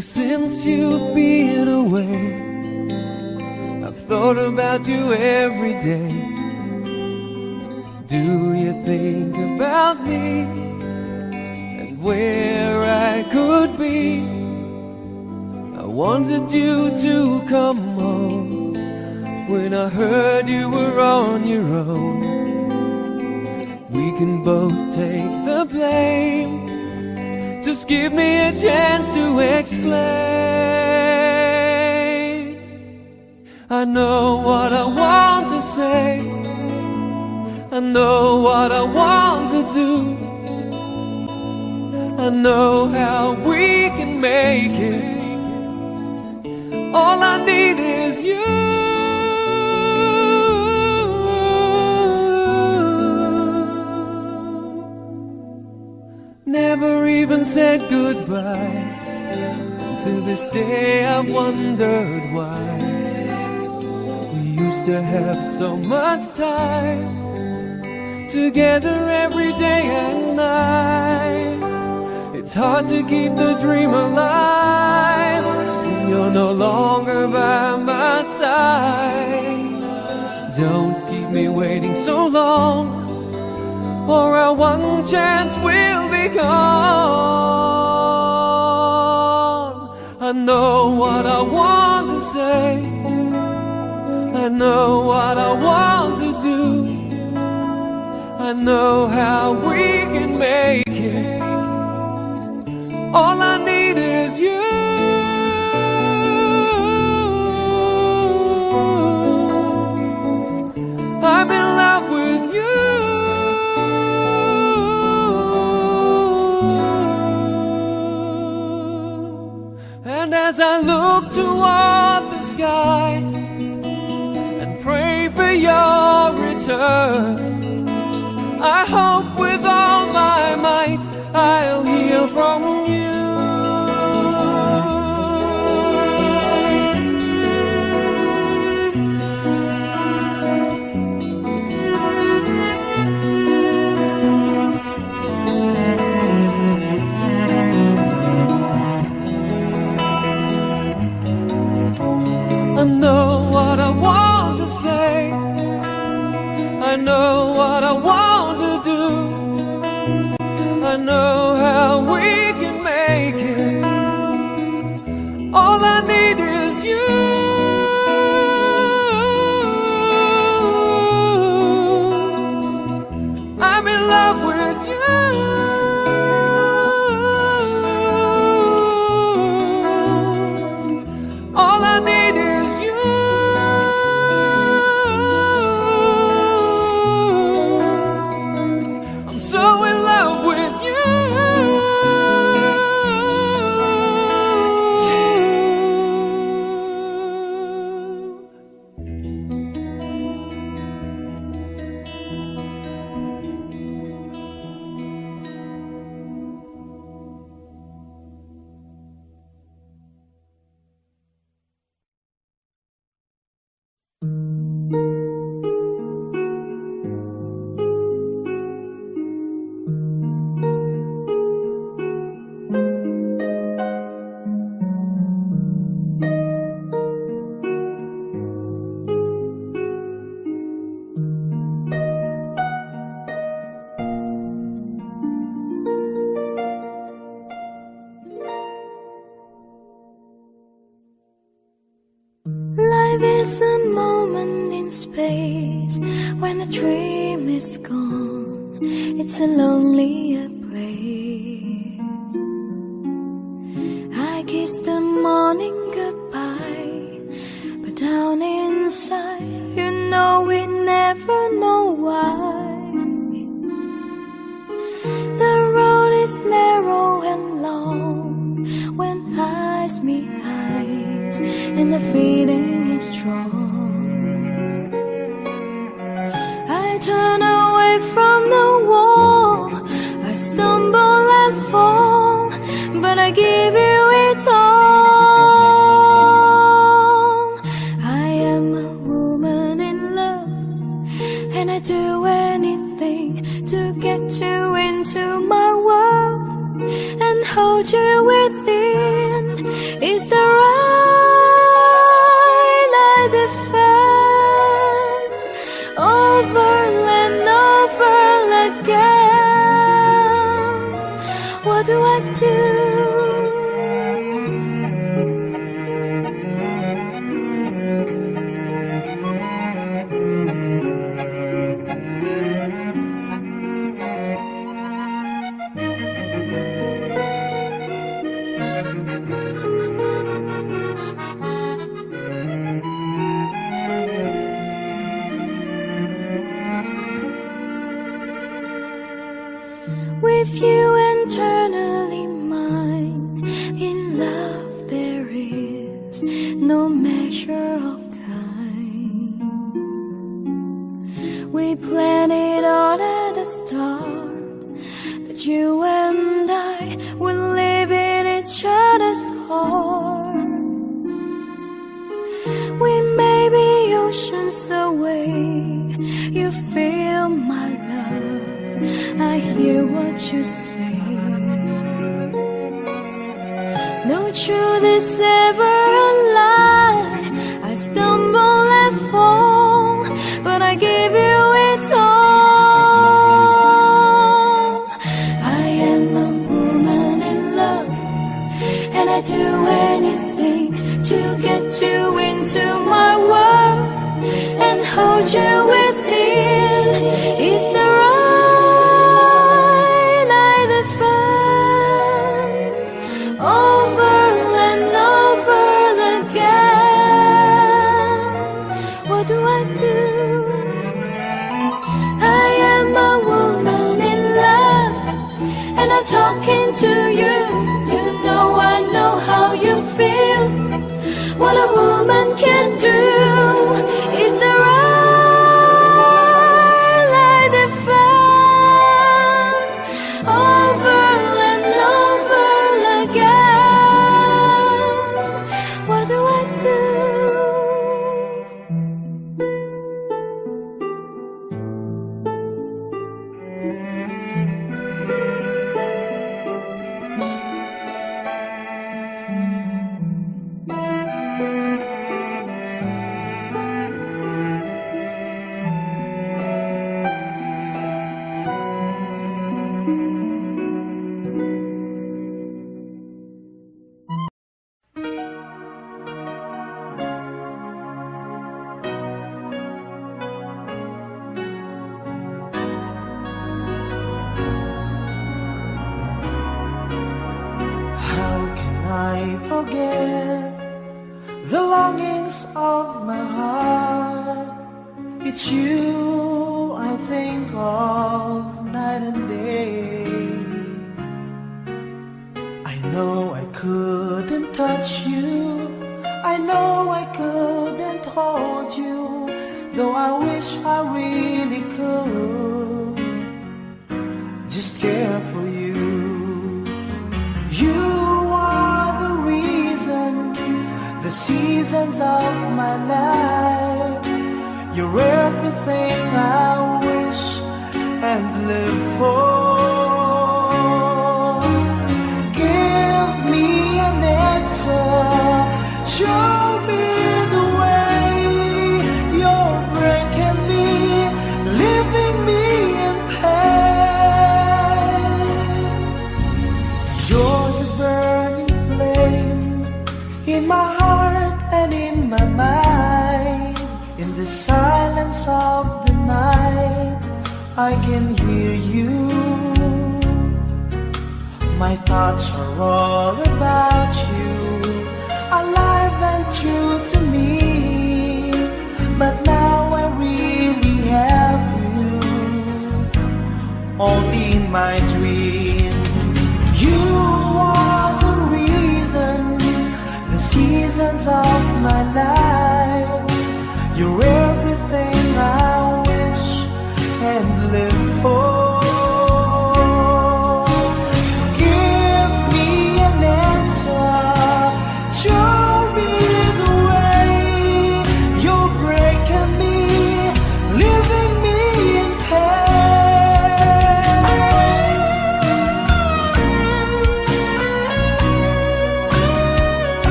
Ever since you've been away, I've thought about you every day. Do you think about me and where I could be? I wanted you to come home when I heard you were on your own. We can both take the blame. Just give me a chance to explain. I know what I want to say. I know what I want to do. I know how we can make it. All I need is you. Never even said goodbye. To this day, I've wondered why. We used to have so much time together every day and night. It's hard to keep the dream alive when you're no longer by my side. Don't keep me waiting so long, or our one chance will be gone. I know what I want to say, I know what I want to do. I know how we can make it. All I need is you. Toward the sky and pray for your return. I hope with all my might I'll hear from Do anything to get you into my world and hold you within. Is there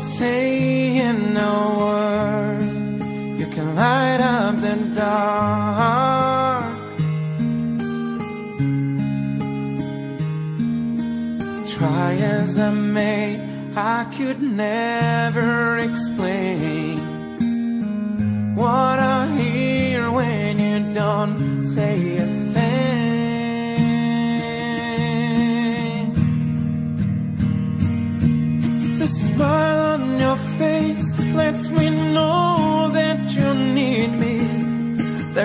saying a word, you can light up the dark. Try as I may, I could never explain what I hear when you don't say a thing. The smile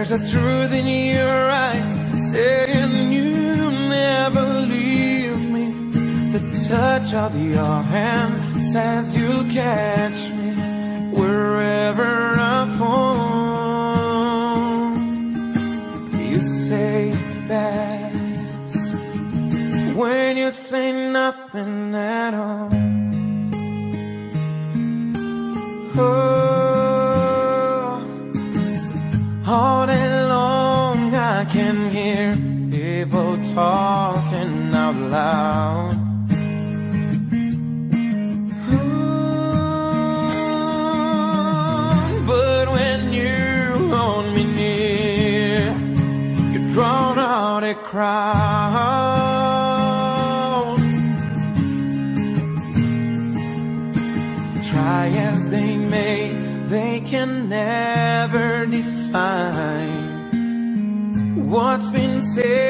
There's a truth in your eyes saying you'll never leave me. The touch of your hand says you'll catch me wherever I fall. You say best when you say nothing at all. Talking out loud. Mm, But when you hold me near, you drown out a crowd. Try as they may, they can never define what's been said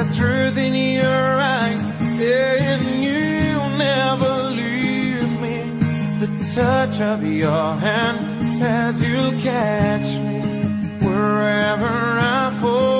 A truth in your eyes saying you'll never leave me. The touch of your hand says you'll catch me wherever I fall.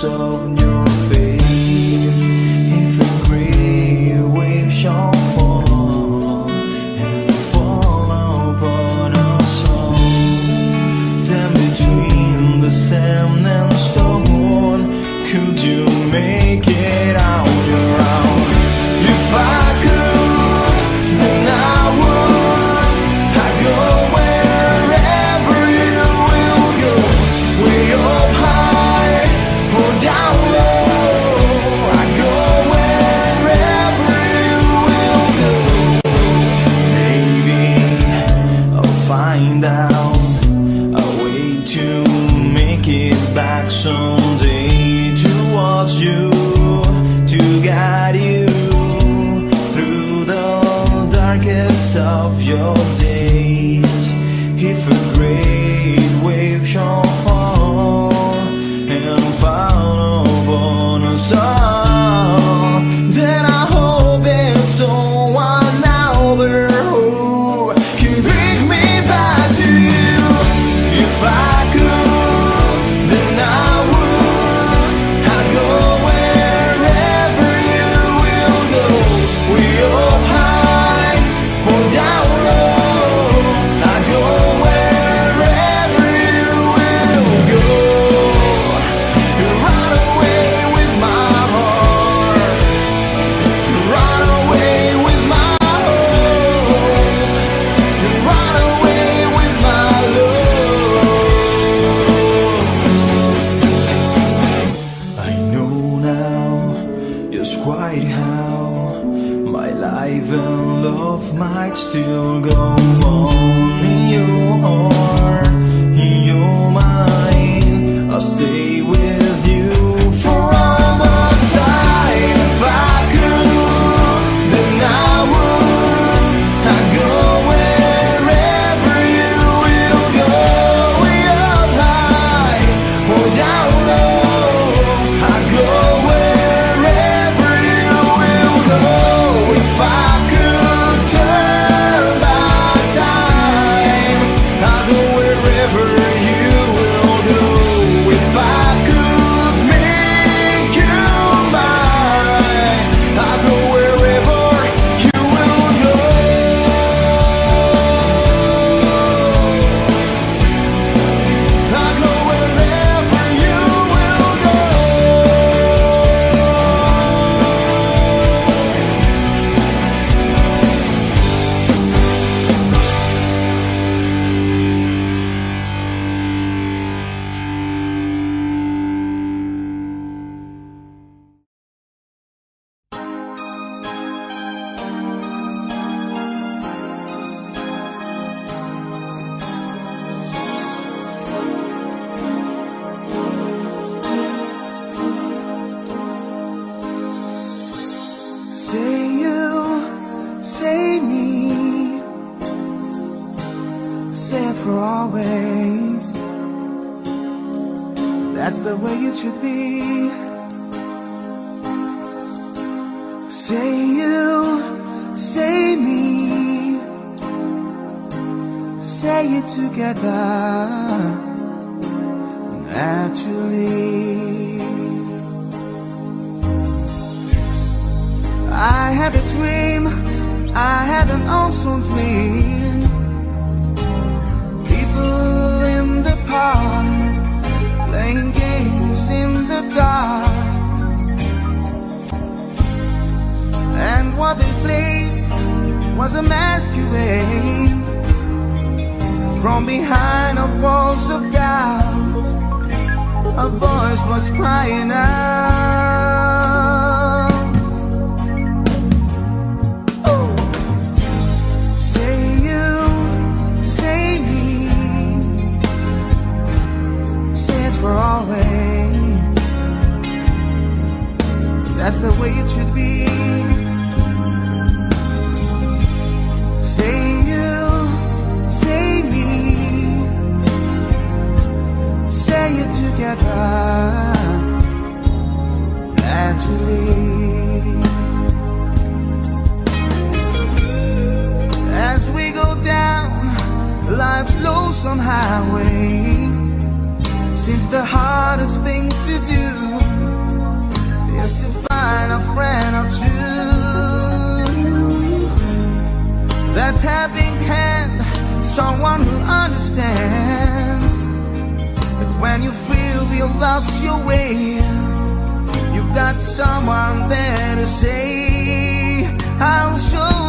so say it together naturally. I had a dream, I had an awesome dream. People in the park, playing games in the dark. And what they played was a masquerade. From behind the walls of doubt, a voice was crying out. Oh. Say you, say me, say it for always. That's the way it should be. Say it together. Naturally. As we go down life's lonesome highway, seems the hardest thing to do is to find a friend or two that's having hand, someone who understands. When you feel you lost your way, you've got someone there to say, I'll show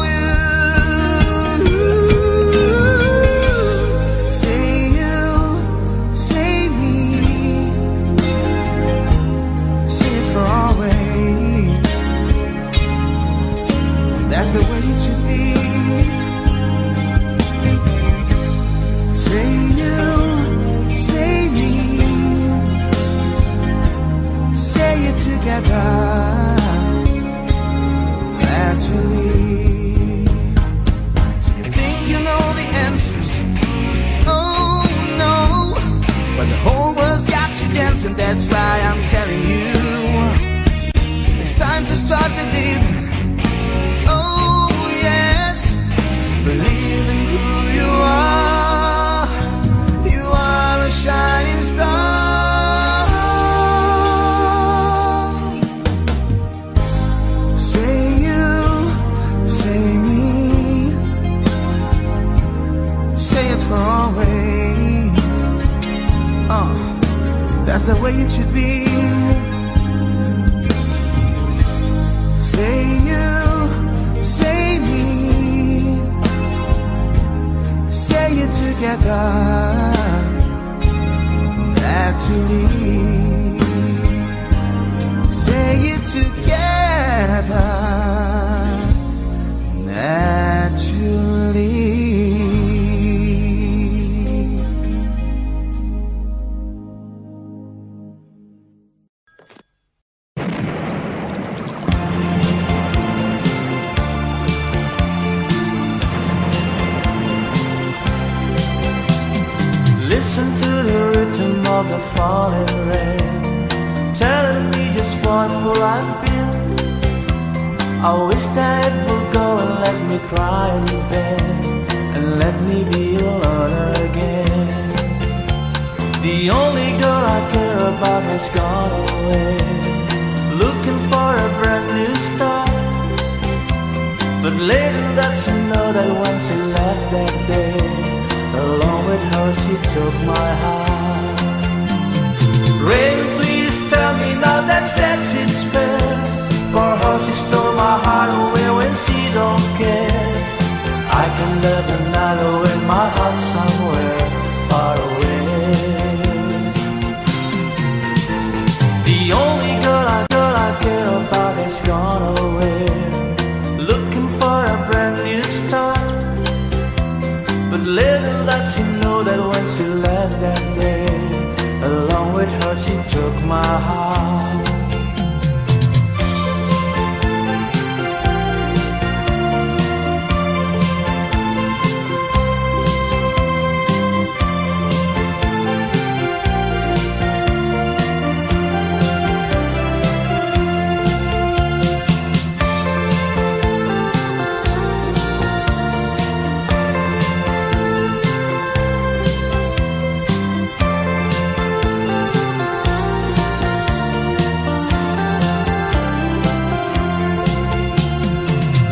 That's why I'm telling you, it's time to start believing.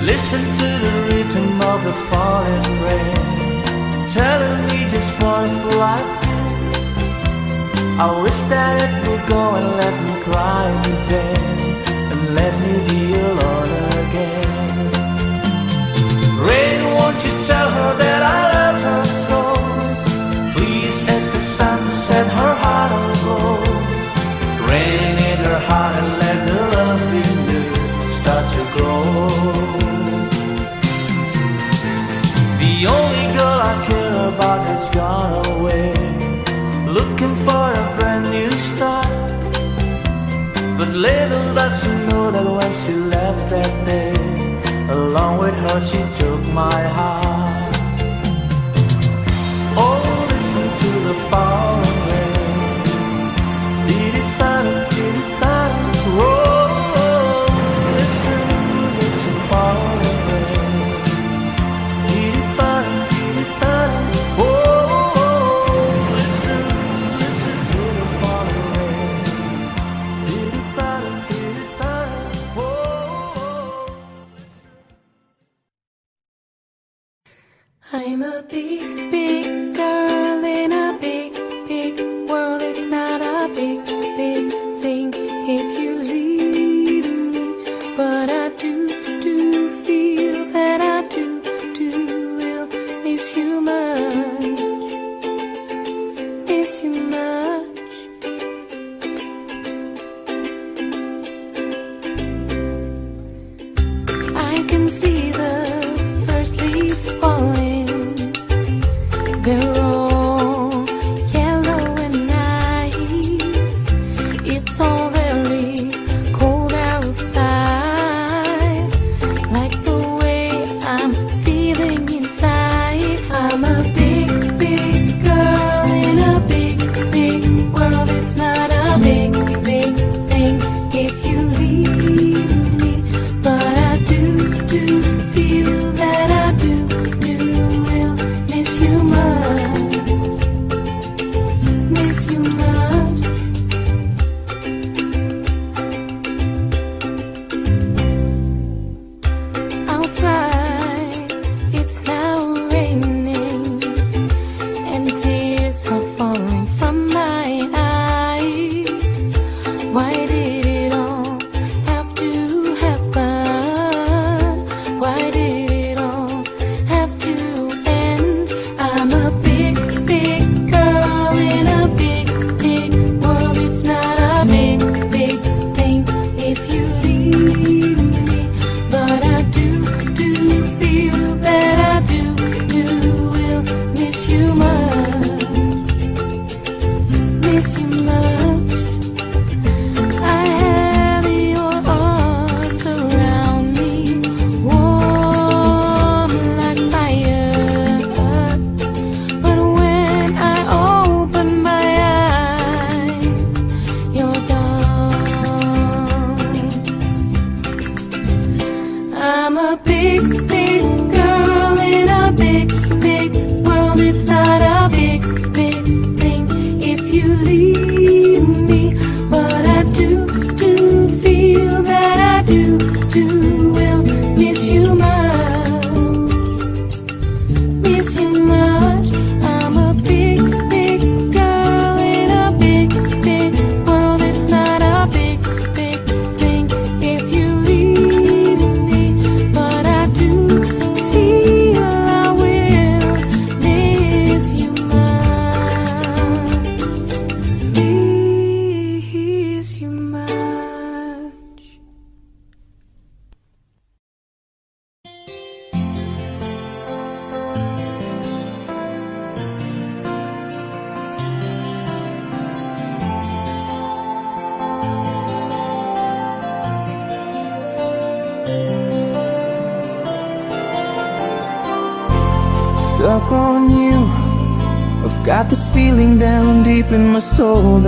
Listen to the rhythm of the falling rain, telling me just one for life. I wish that it would go and let me cry again, and let me be alone again. Rain, won't you tell her that I love her so? Please as the sun to set her heart aglow. Rain in her heart and let the love in you start to grow. only girl I care about has gone away. Looking for a brand new start. But little does she know that when she left that day, along with her she took my heart. Oh, listen to the fall.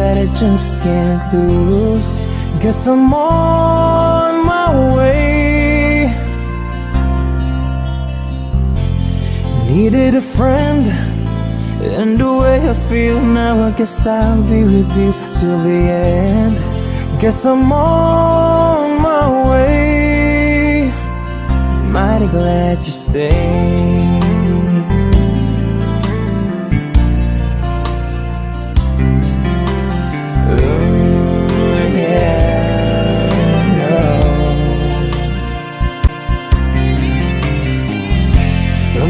that I just can't lose Guess I'm on my way. Needed a friend. And the way I feel now I guess I'll be with you till the end. Guess I'm on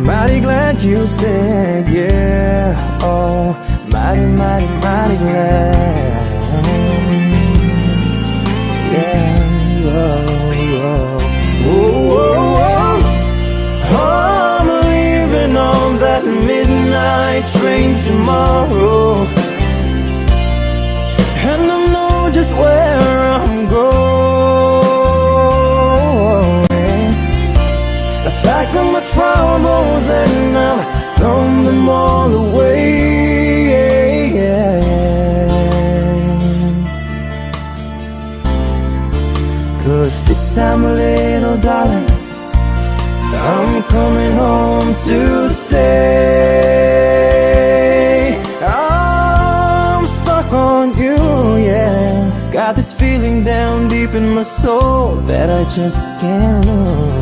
Mighty glad you stayed. Yeah. Oh, mighty, mighty, mighty glad. Yeah. Oh, oh, oh, oh, oh. I'm leaving on that midnight train tomorrow. And I know just where I've my troubles and I've thrown them all away. Cause this time, little darling, I'm coming home to stay. I'm stuck on you, yeah. Got this feeling down deep in my soul that I just can't lose.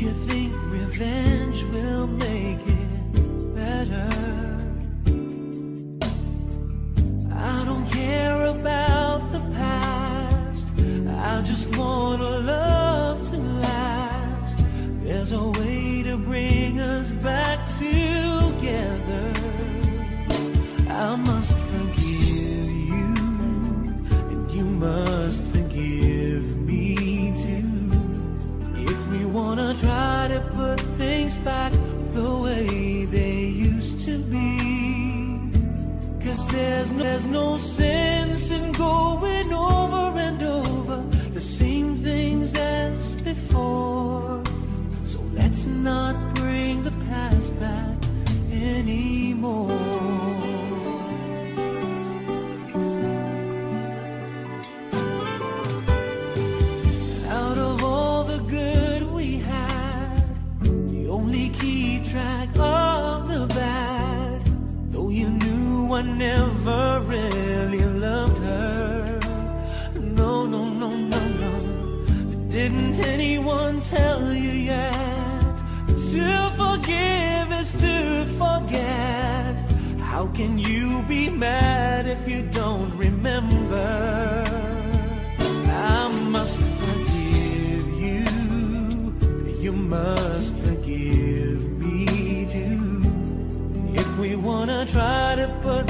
You think revenge will make it better? Back the way they used to be. Cause there's no, there's no sense in going over and over the same things as before. So let's not never really loved her. No, no, no, no, no. Didn't anyone tell you yet? To forgive is to forget. How can you be mad if you don't remember? I must forgive you. You must forgive me too. If we wanna try to put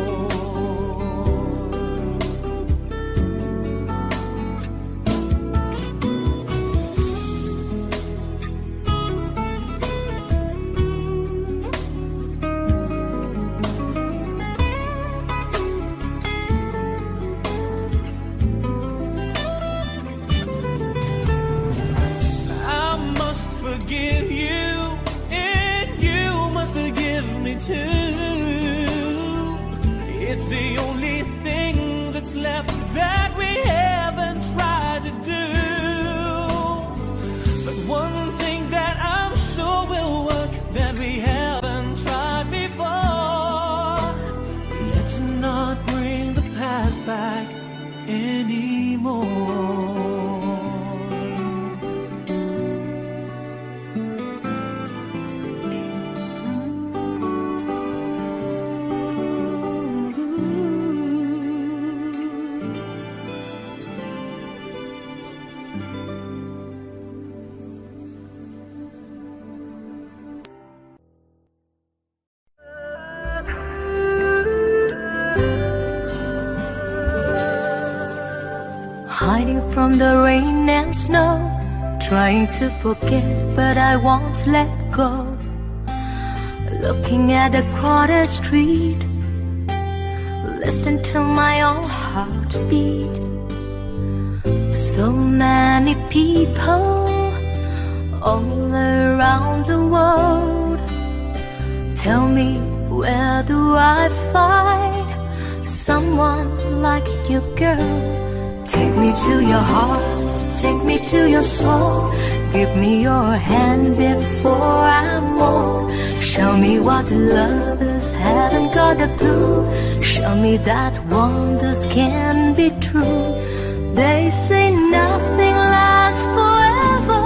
To forget, but I won't let go. Looking at the crowded street, listen to my own heartbeat. So many people all around the world. Tell me, where do I find someone like you, girl? Take me to your heart, take me to your soul. Give me your hand before I'm old. Show me what lovers haven't got a clue. Show me that wonders can be true. They say nothing lasts forever.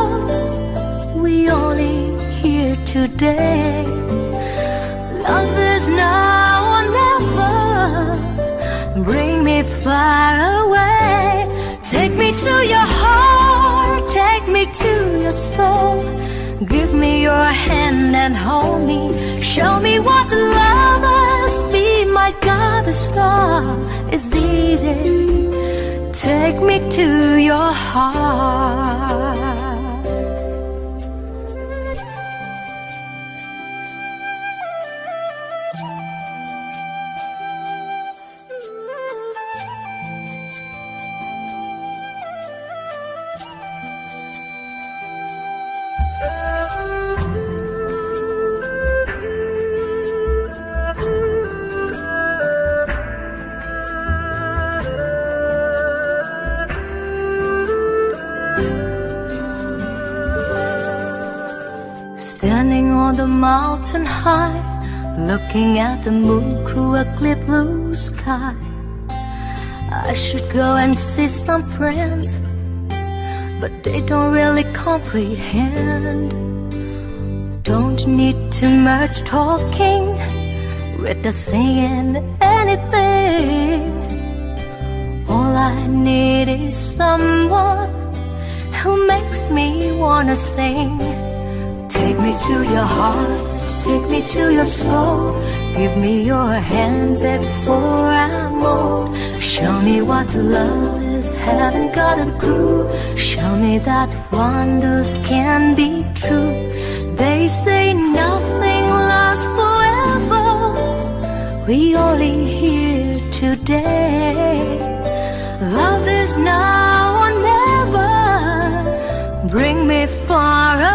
We only here today. Love is now or never. Bring me far away. Take me to your me to your soul. Give me your hand and hold me. Show me what lovers be. My God, the star is easy. Take me to your heart. High, looking at the moon through a clear blue sky. I should go and see some friends, but they don't really comprehend. Don't need too much talking without saying anything. All I need is someone who makes me wanna sing. Take me to your heart, take me to your soul. Give me your hand before I'm old. Show me what love is, haven't got a clue. Show me that wonders can be true. They say nothing lasts forever. We only here today. Love is now or never. Bring me far away.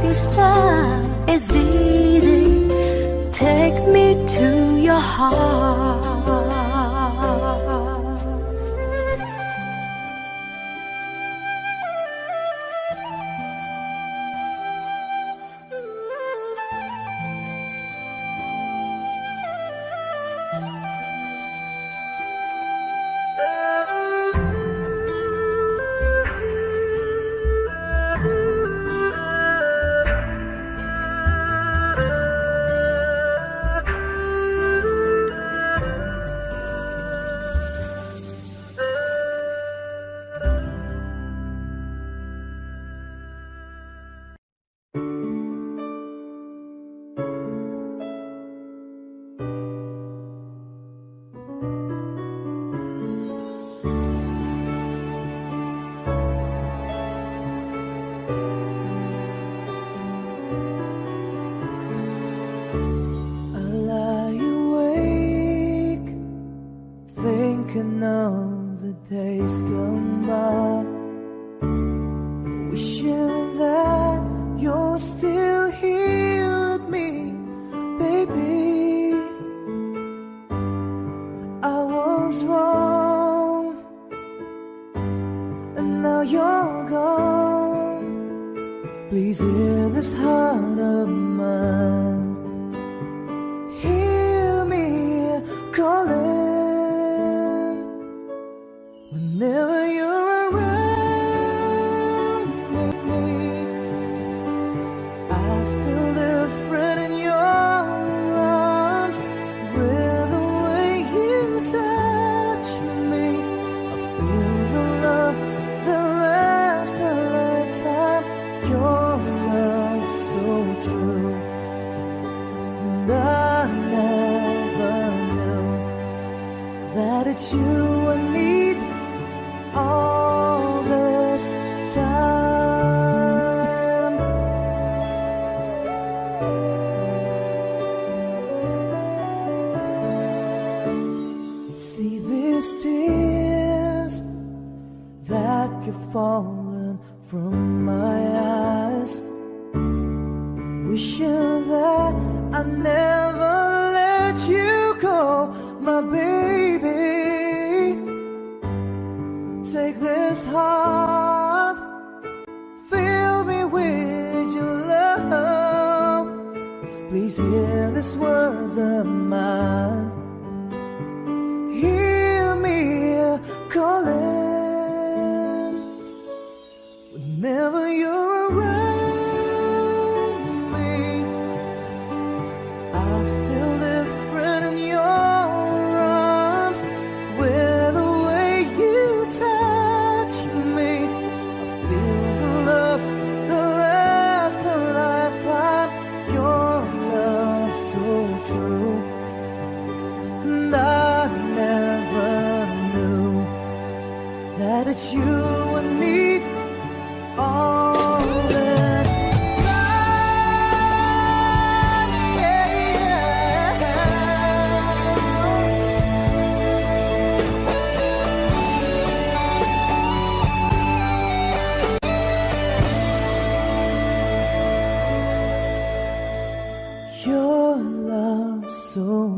my guiding star. It's easy. Take me to your heart.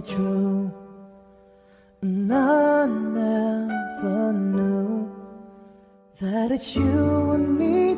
true. And I never knew that it's you and me.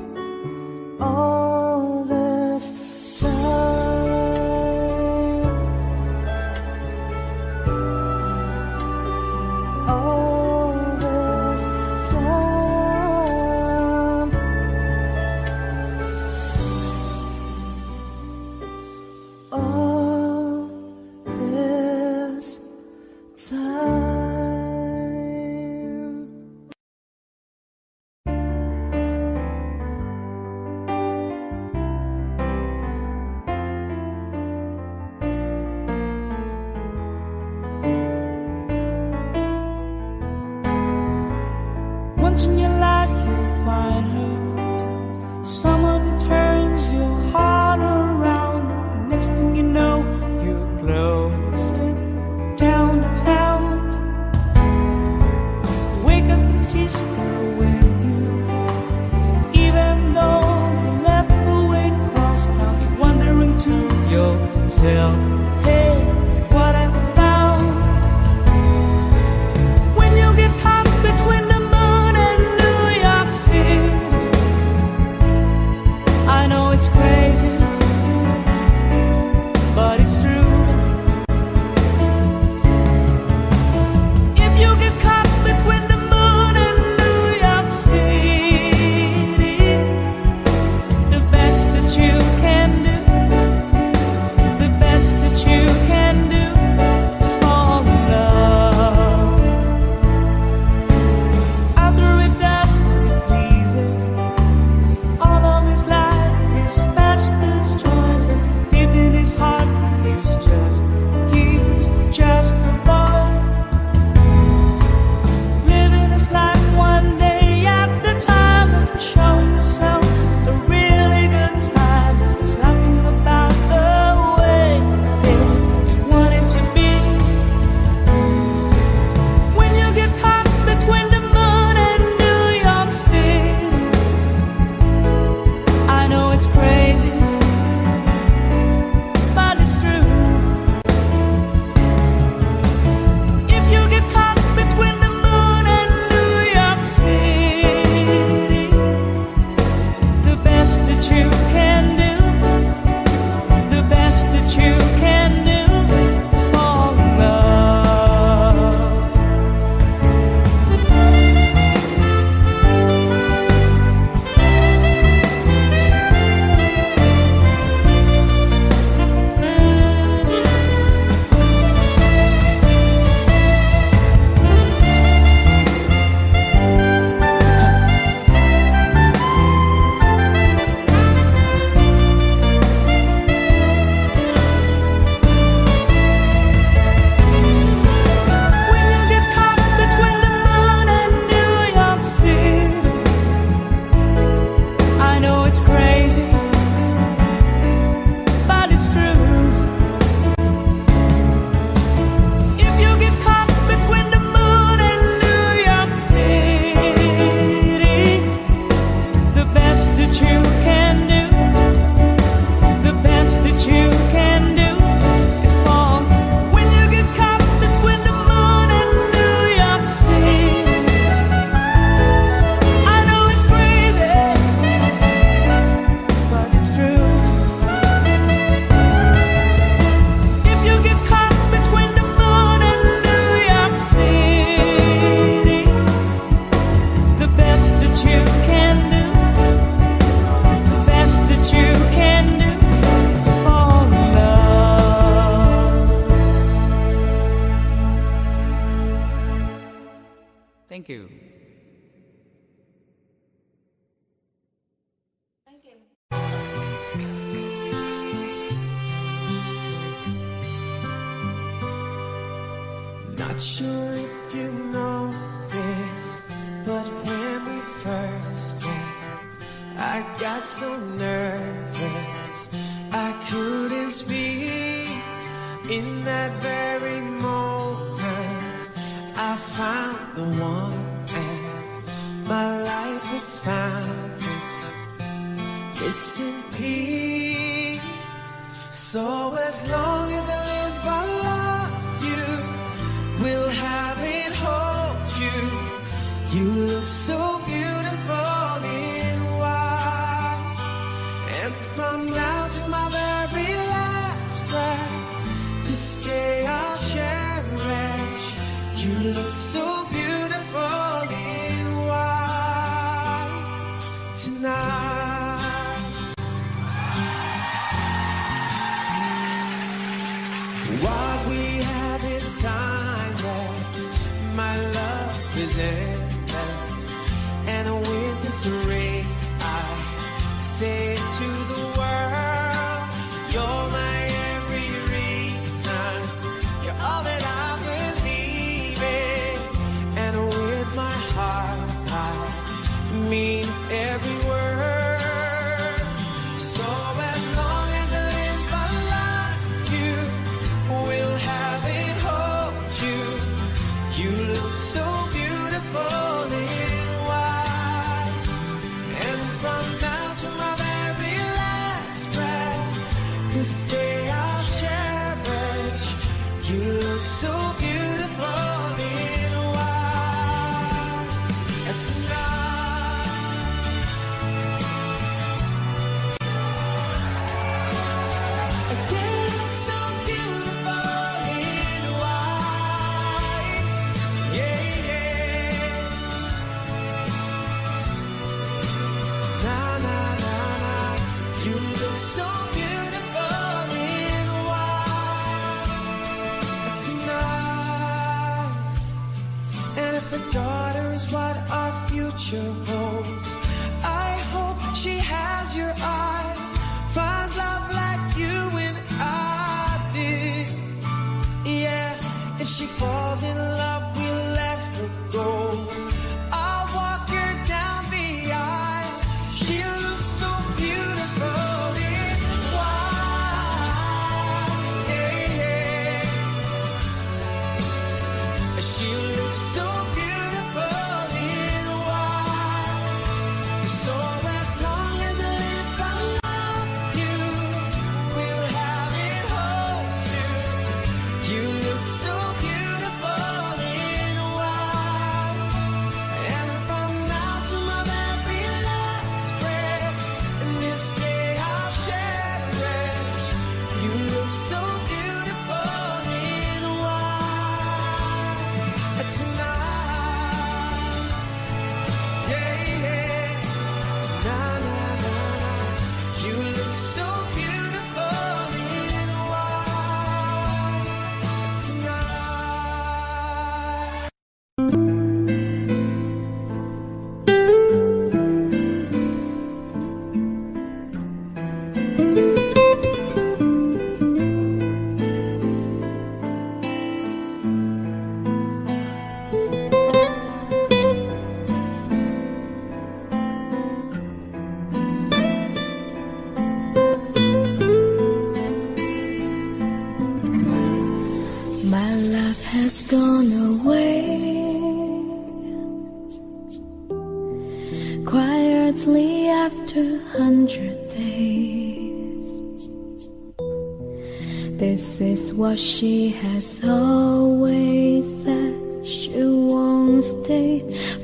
what she has always said. She won't stay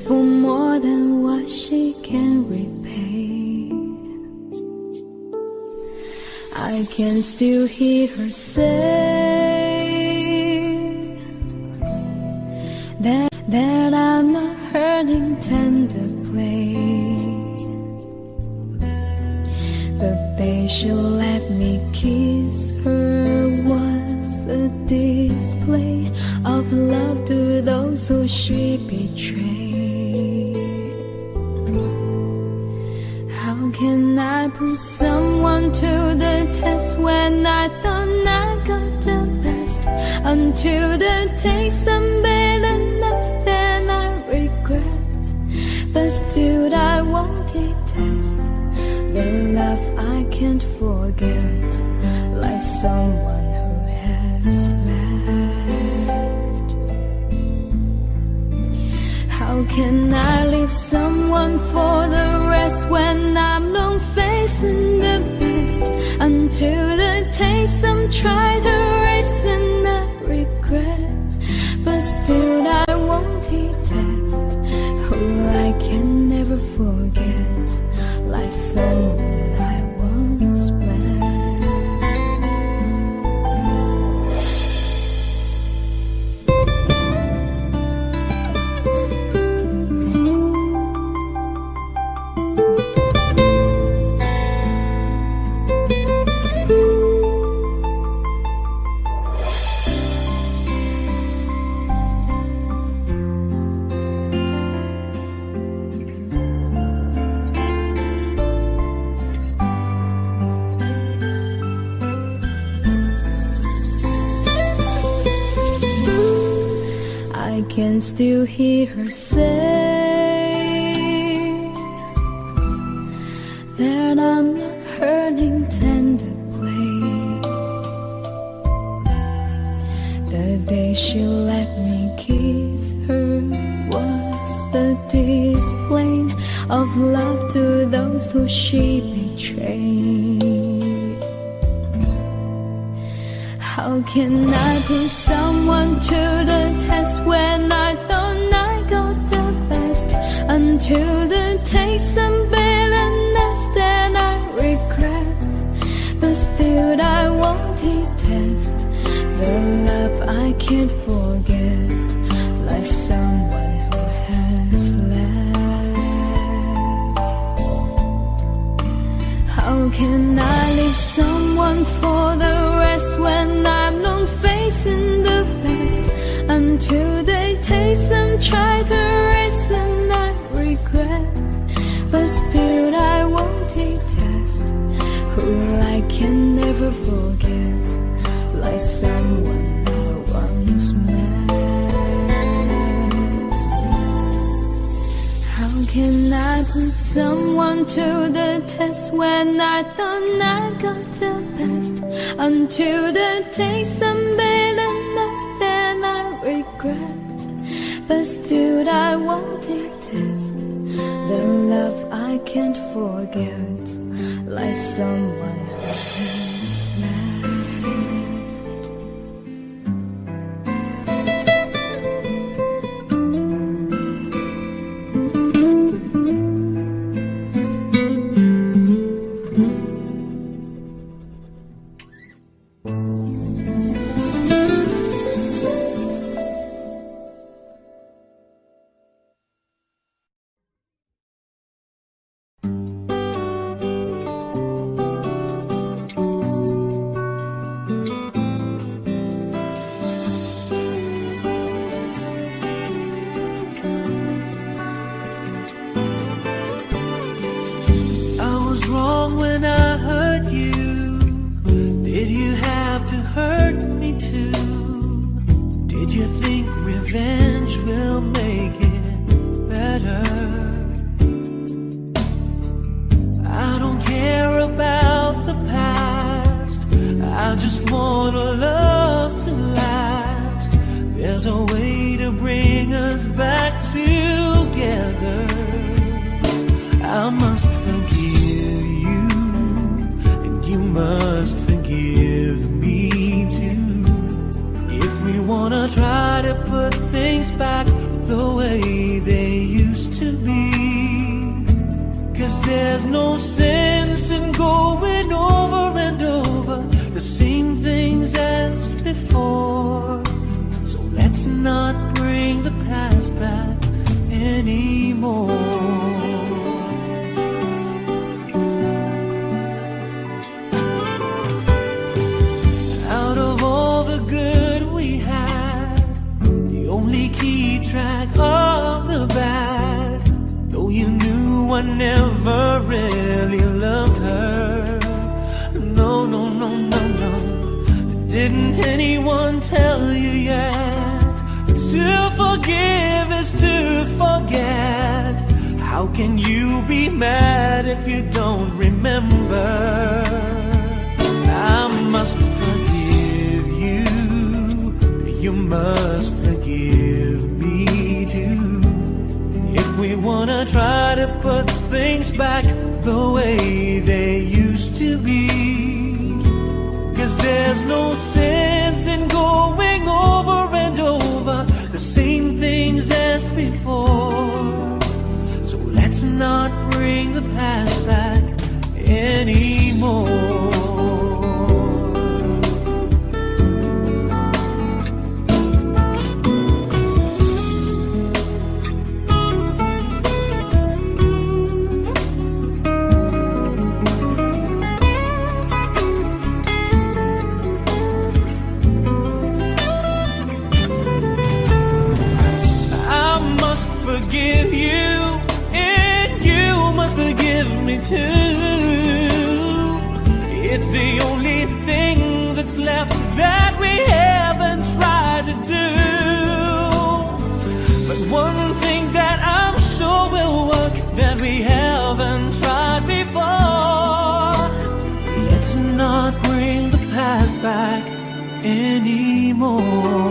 for more than what she can repay. I can still hear her say hear her say forgive you, and you must forgive me too. It's the only thing that's left that we haven't tried to do. But one thing that I'm sure will work that we haven't tried before. Let's not bring the past back anymore.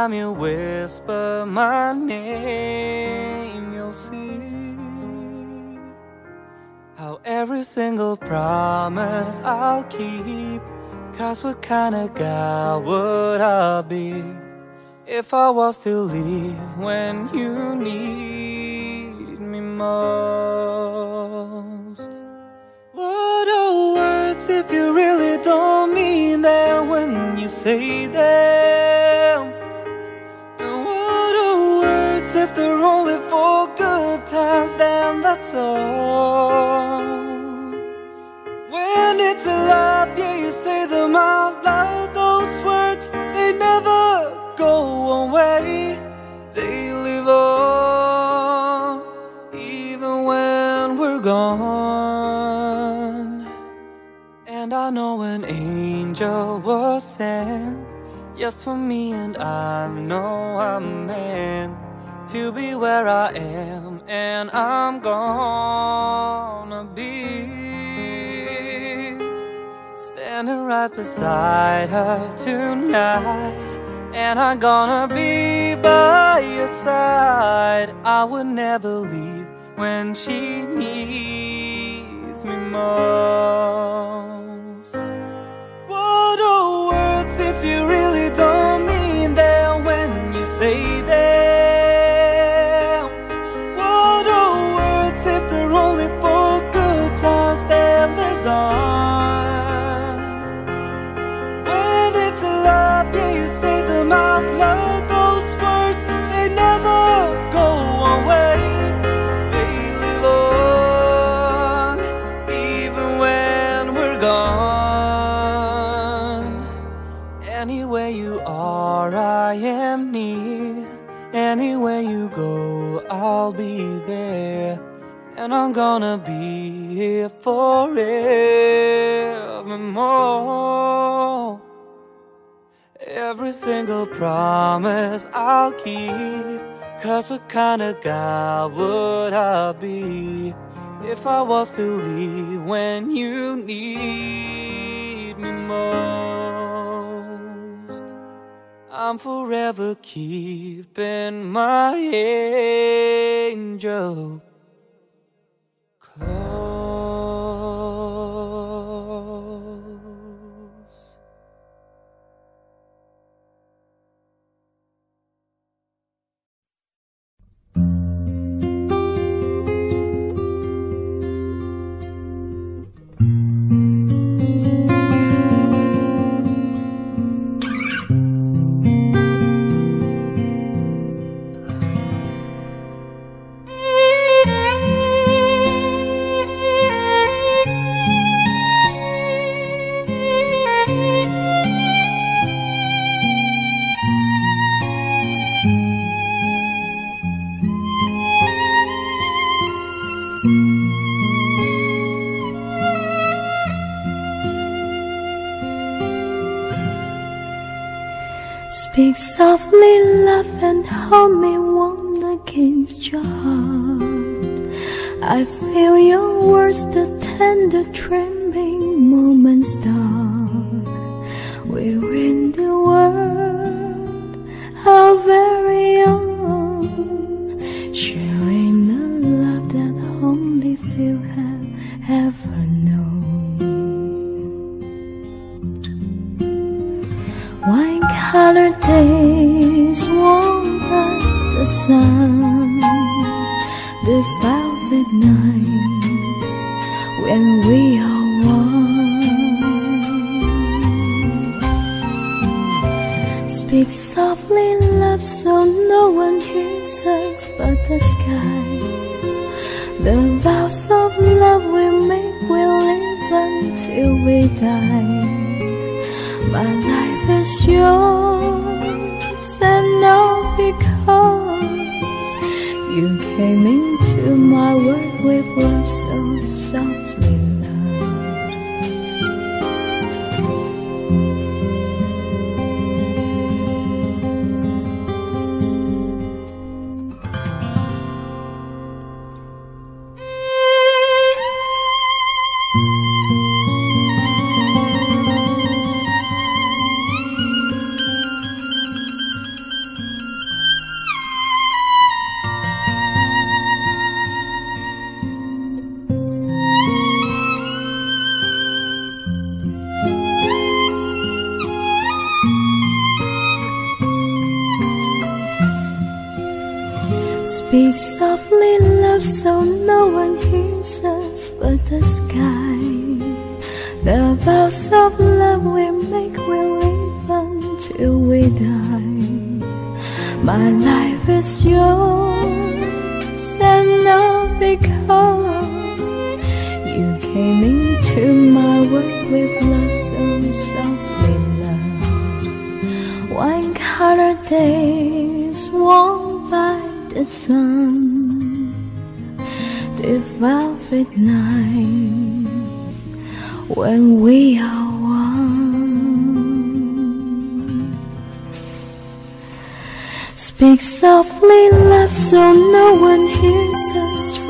Anytime you whisper my name, you'll see how every single promise I'll keep. Cause what kind of guy would I be if I was to leave when you need me most? What are words if you really don't mean them when you say them? If they're only for good times? Damn, that's all. When it's a love, yeah, you say them out loud. Those words, they never go away. They live on, even when we're gone. And I know an angel was sent just for me, and I know I'm meant to be where I am, and I'm gonna be standing right beside her tonight. And I'm gonna be by your side. I would never leave when she needs me most. I'm gonna be here forevermore. Every single promise I'll keep. Cause what kind of guy would I be if I was to leave when you need me most? I'm forever keeping my angel Speak softly, love, and hold me warm against your heart. I feel your words, the tender, trembling moment star. We're in the world, our very own. days warmed by the sun, the velvet night when we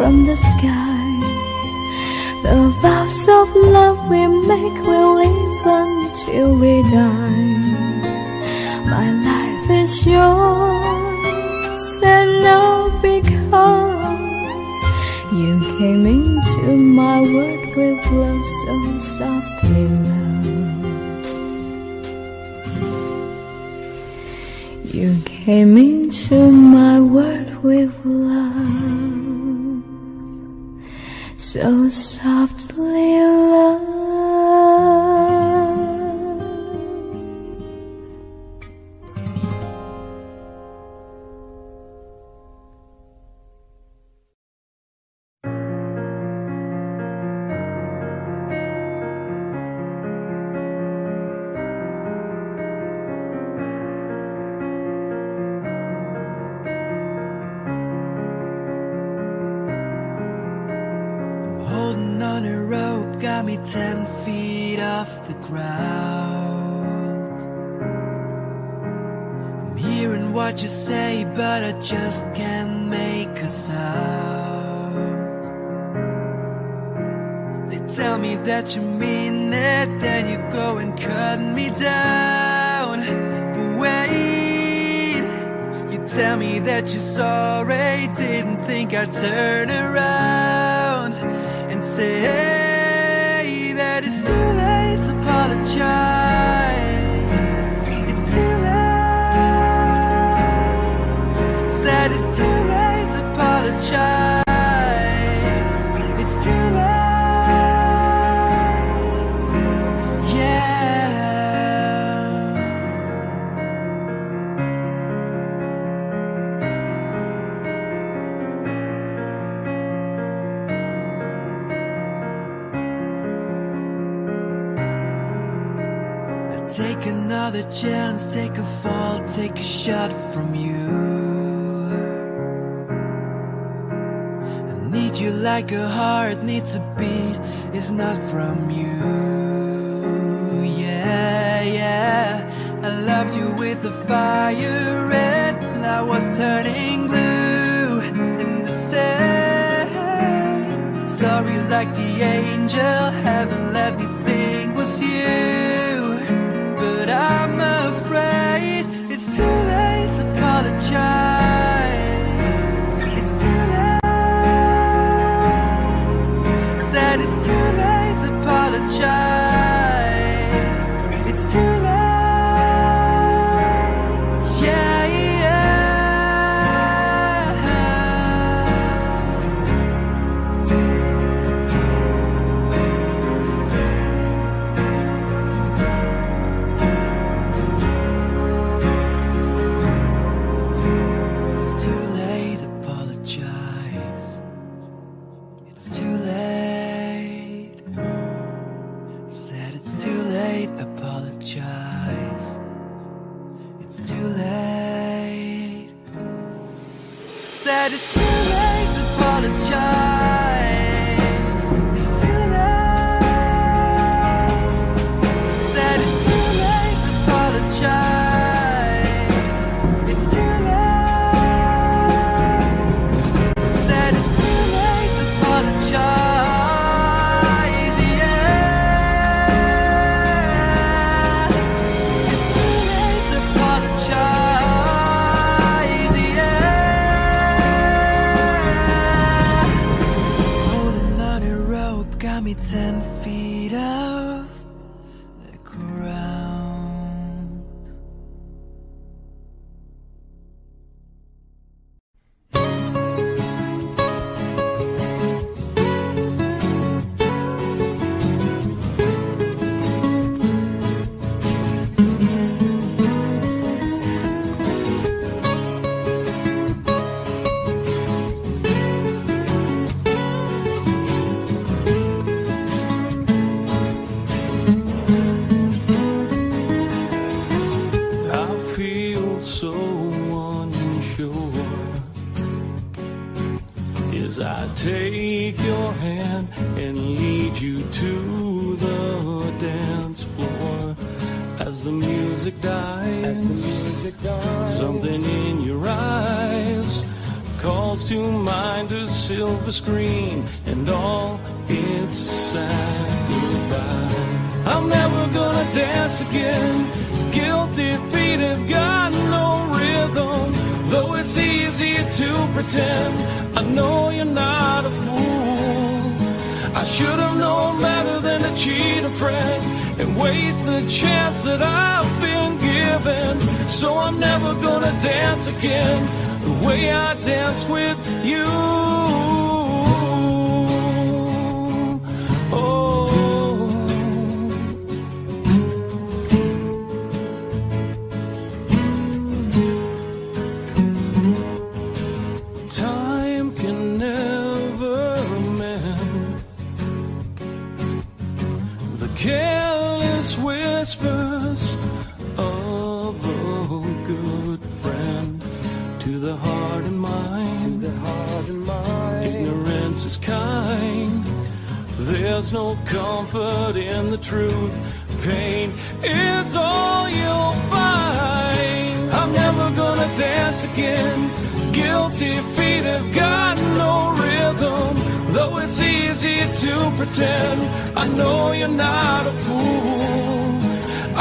from the sky. The vows of love we make will live until we die. My life is yours, and now because you came into my world with love so softly, love. You came into my world with love so softly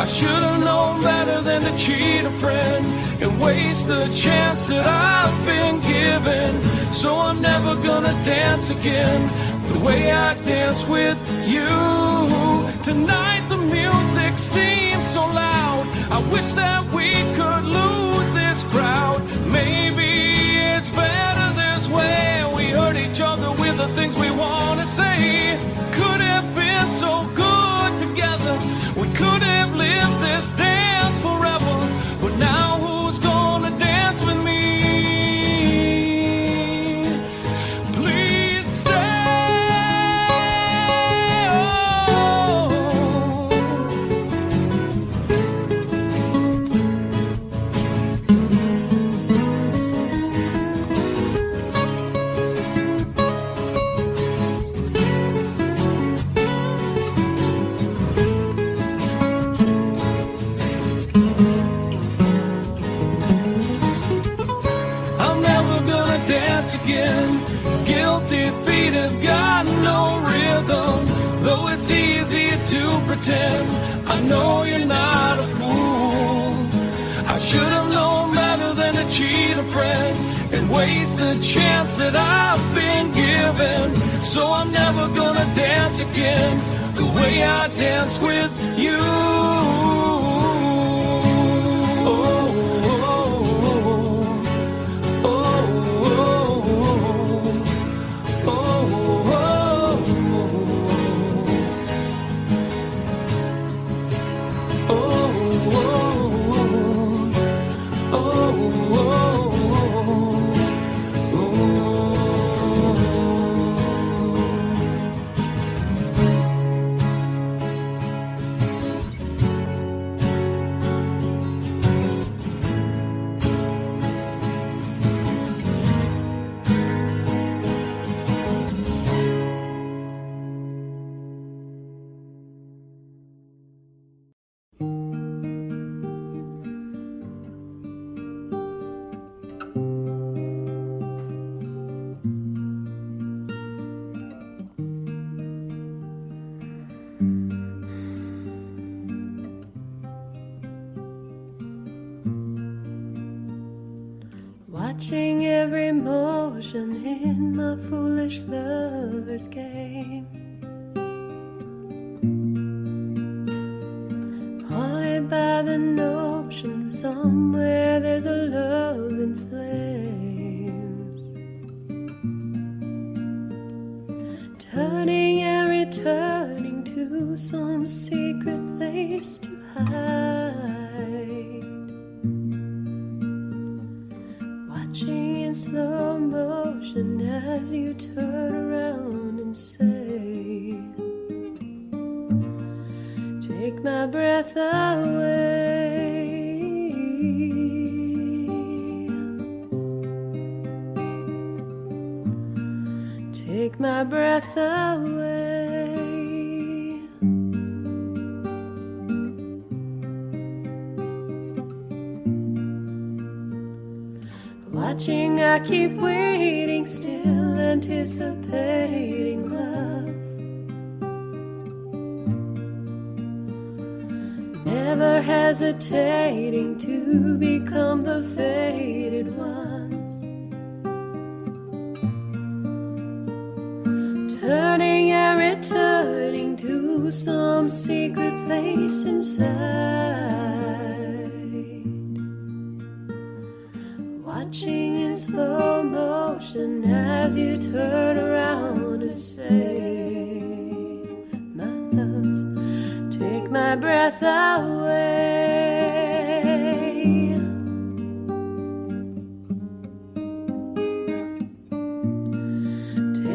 should have known better than to cheat a friend and waste the chance that I've been given. So I'm never gonna dance again the way I danced with you. Tonight the music seems so loud. I wish that we could lose this crowd. Maybe it's better this way. We hurt each other with the things we wanna say. Could live this day. pretend. I know you're not a fool. I should have known better than to cheat a friend and waste the chance that I've been given. So I'm never gonna dance again the way I danced with you.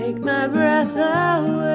take my breath away.